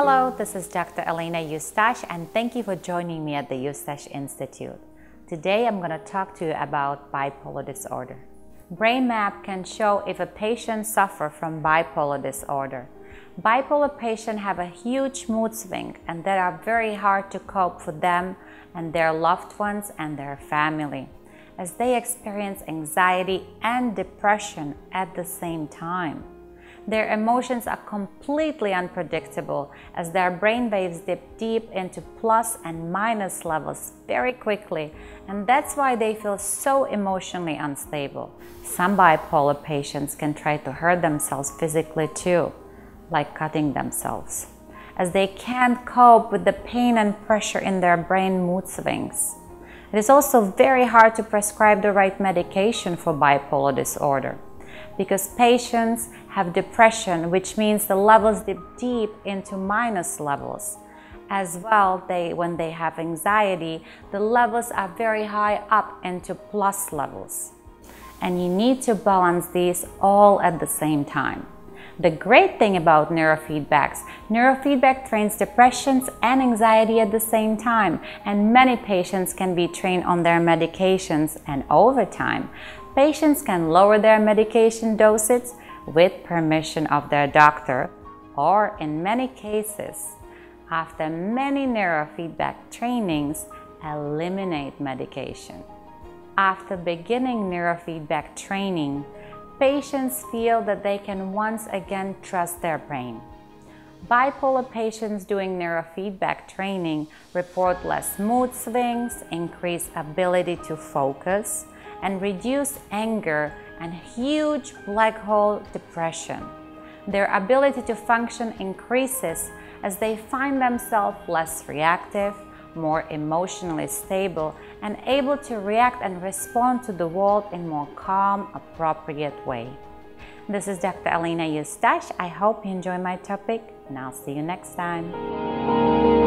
Hello, this is Dr. Elena Eustache, and thank you for joining me at the Eustache Institute. Today I'm going to talk to you about bipolar disorder. Brain map can show if a patient suffers from bipolar disorder. Bipolar patients have a huge mood swing and that are very hard to cope for them and their loved ones and their family as they experience anxiety and depression at the same time. Their emotions are completely unpredictable as their brain waves dip deep into plus and minus levels very quickly, and that's why they feel so emotionally unstable. Some bipolar patients can try to hurt themselves physically too, like cutting themselves, as they can't cope with the pain and pressure in their brain mood swings. It is also very hard to prescribe the right medication for bipolar disorder because patients have depression, which means the levels dip deep into minus levels. As well, they, when they have anxiety, the levels are very high up into plus levels. And you need to balance these all at the same time. The great thing about neurofeedbacks, neurofeedback trains depressions and anxiety at the same time, and many patients can be trained on their medications and over time patients can lower their medication dosage with permission of their doctor or in many cases, after many neurofeedback trainings, eliminate medication. After beginning neurofeedback training, patients feel that they can once again trust their brain. Bipolar patients doing neurofeedback training report less mood swings, increased ability to focus, and reduce anger and huge black hole depression. Their ability to function increases as they find themselves less reactive, more emotionally stable, and able to react and respond to the world in more calm, appropriate way. This is Dr. Elena Eustache. I hope you enjoy my topic, and I'll see you next time.